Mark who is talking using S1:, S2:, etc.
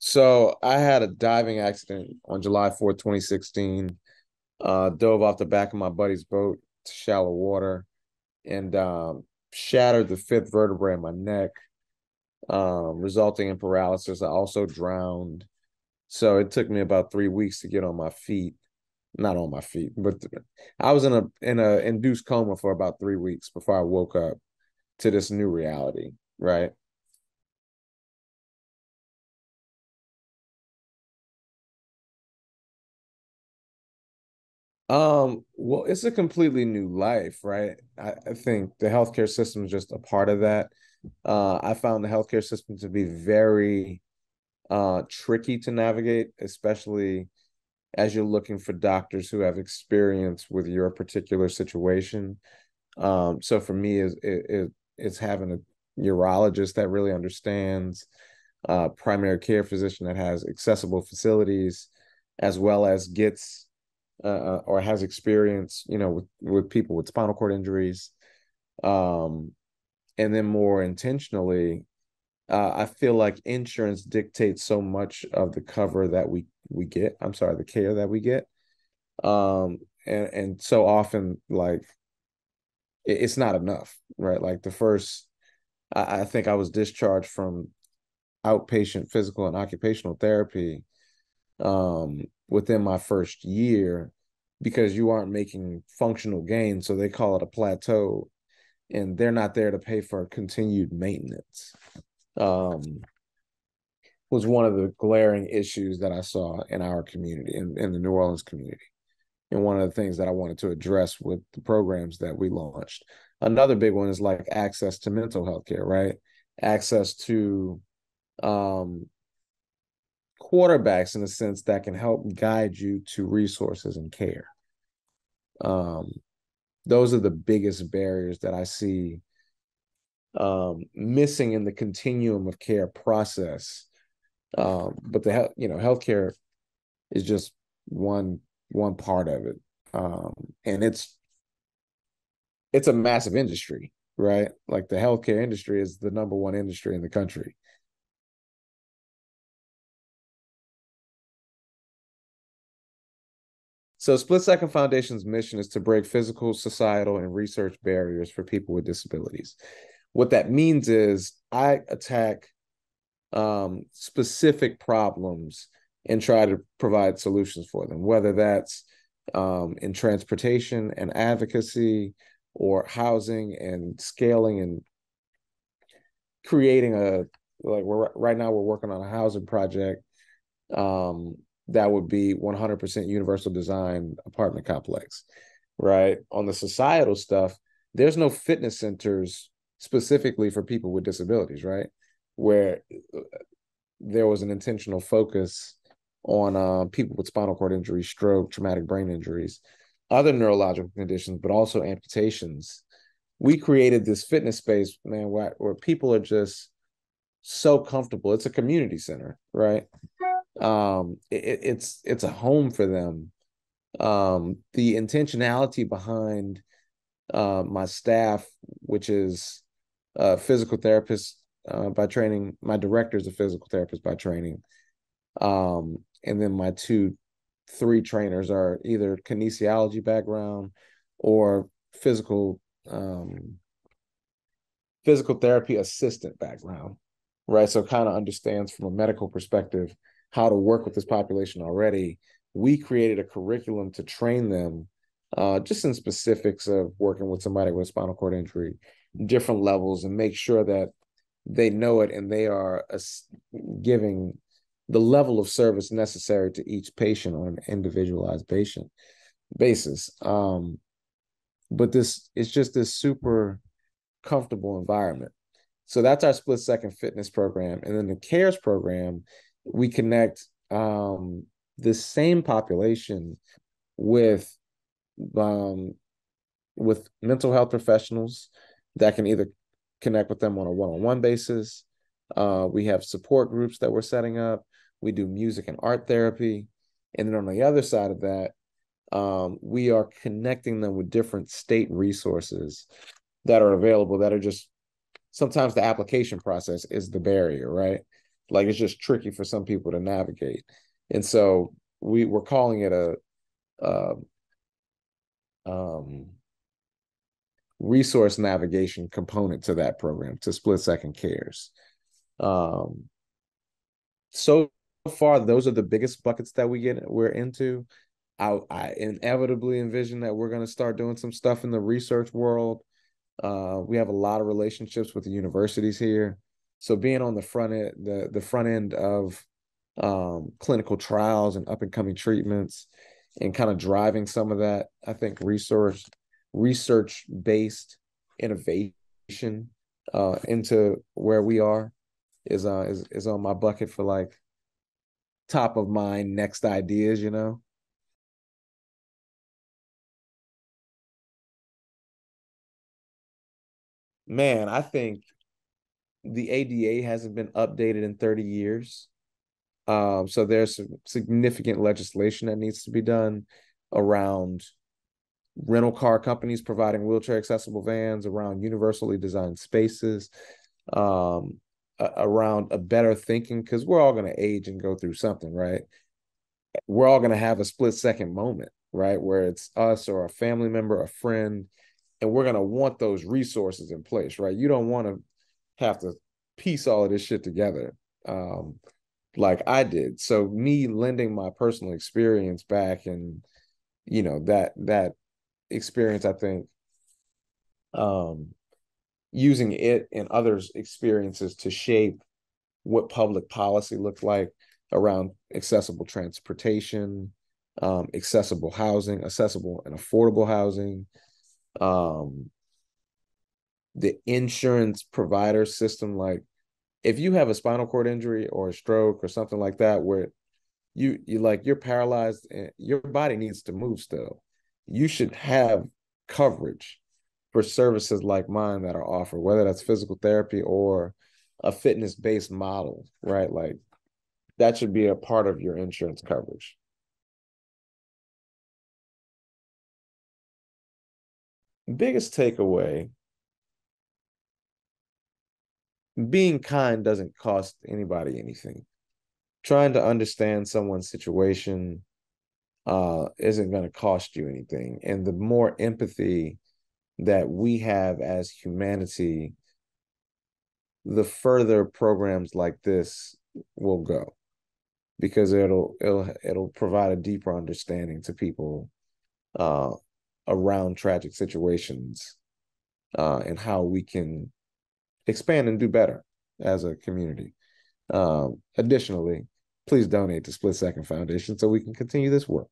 S1: So I had a diving accident on July 4th, 2016. Uh, dove off the back of my buddy's boat to shallow water and um, shattered the fifth vertebra in my neck, um, resulting in paralysis. I also drowned. So it took me about three weeks to get on my feet. Not on my feet, but I was in a in a induced coma for about three weeks before I woke up to this new reality, right? Um, well, it's a completely new life, right? I, I think the healthcare system is just a part of that. Uh, I found the healthcare system to be very uh tricky to navigate, especially as you're looking for doctors who have experience with your particular situation. Um, so for me, is it, it, it's having a urologist that really understands, uh, primary care physician that has accessible facilities, as well as gets uh, or has experience, you know, with with people with spinal cord injuries, um, and then more intentionally, uh, I feel like insurance dictates so much of the cover that we we get. I'm sorry, the care that we get, um, and and so often like it, it's not enough, right? Like the first, I, I think I was discharged from outpatient physical and occupational therapy um, within my first year because you aren't making functional gains. So they call it a plateau, and they're not there to pay for continued maintenance. Um, was one of the glaring issues that I saw in our community, in, in the New Orleans community. And one of the things that I wanted to address with the programs that we launched. Another big one is like access to mental health care, right? Access to um, quarterbacks in a sense that can help guide you to resources and care. Um, those are the biggest barriers that I see um, missing in the continuum of care process. Um, but the you know healthcare is just one one part of it, um, and it's it's a massive industry, right? Like the healthcare industry is the number one industry in the country. So, Split Second Foundation's mission is to break physical, societal, and research barriers for people with disabilities. What that means is I attack um, specific problems and try to provide solutions for them, whether that's um, in transportation and advocacy or housing and scaling and creating a like we're right now we're working on a housing project um, that would be 100% universal design apartment complex, right? On the societal stuff, there's no fitness centers specifically for people with disabilities, right? Where uh, there was an intentional focus on uh, people with spinal cord injury, stroke, traumatic brain injuries, other neurological conditions, but also amputations. We created this fitness space, man, where, where people are just so comfortable. It's a community center, right? Um it, it's it's a home for them. Um the intentionality behind uh my staff which is a physical therapist uh, by training my director is a physical therapist by training. Um and then my two three trainers are either kinesiology background or physical um physical therapy assistant background right? So kind of understands from a medical perspective how to work with this population already, we created a curriculum to train them uh, just in specifics of working with somebody with spinal cord injury, different levels, and make sure that they know it and they are giving the level of service necessary to each patient on an individualized patient basis. Um, but this it's just this super comfortable environment. So that's our split second fitness program. And then the CARES program we connect um, the same population with um, with mental health professionals that can either connect with them on a one-on-one basis. Uh, we have support groups that we're setting up. We do music and art therapy, and then on the other side of that, um, we are connecting them with different state resources that are available that are just sometimes the application process is the barrier, right? Like it's just tricky for some people to navigate. And so we we're calling it a uh, um, resource navigation component to that program to split second cares. Um, so far, those are the biggest buckets that we get we're into. I, I inevitably envision that we're going to start doing some stuff in the research world. Uh, we have a lot of relationships with the universities here, so being on the front end, the the front end of um, clinical trials and up and coming treatments, and kind of driving some of that, I think resource research based innovation uh, into where we are is uh is is on my bucket for like top of mind next ideas, you know. Man, I think the ADA hasn't been updated in 30 years. Um, so there's significant legislation that needs to be done around rental car companies providing wheelchair accessible vans, around universally designed spaces, um, around a better thinking, because we're all going to age and go through something, right? We're all going to have a split second moment, right? Where it's us or a family member, a friend, and we're going to want those resources in place, right? You don't want to have to piece all of this shit together. Um, like I did. So me lending my personal experience back and you know that that experience I think um using it and others experiences to shape what public policy looked like around accessible transportation, um, accessible housing, accessible and affordable housing, um, the insurance provider system, like if you have a spinal cord injury or a stroke or something like that where you you like you're paralyzed and your body needs to move still you should have coverage for services like mine that are offered whether that's physical therapy or a fitness based model right? Like that should be a part of your insurance coverage. Biggest takeaway being kind doesn't cost anybody anything. Trying to understand someone's situation uh, isn't going to cost you anything. And the more empathy that we have as humanity, the further programs like this will go because it'll it'll it'll provide a deeper understanding to people uh, around tragic situations uh, and how we can expand and do better as a community. Um, additionally, please donate to Split Second Foundation so we can continue this work.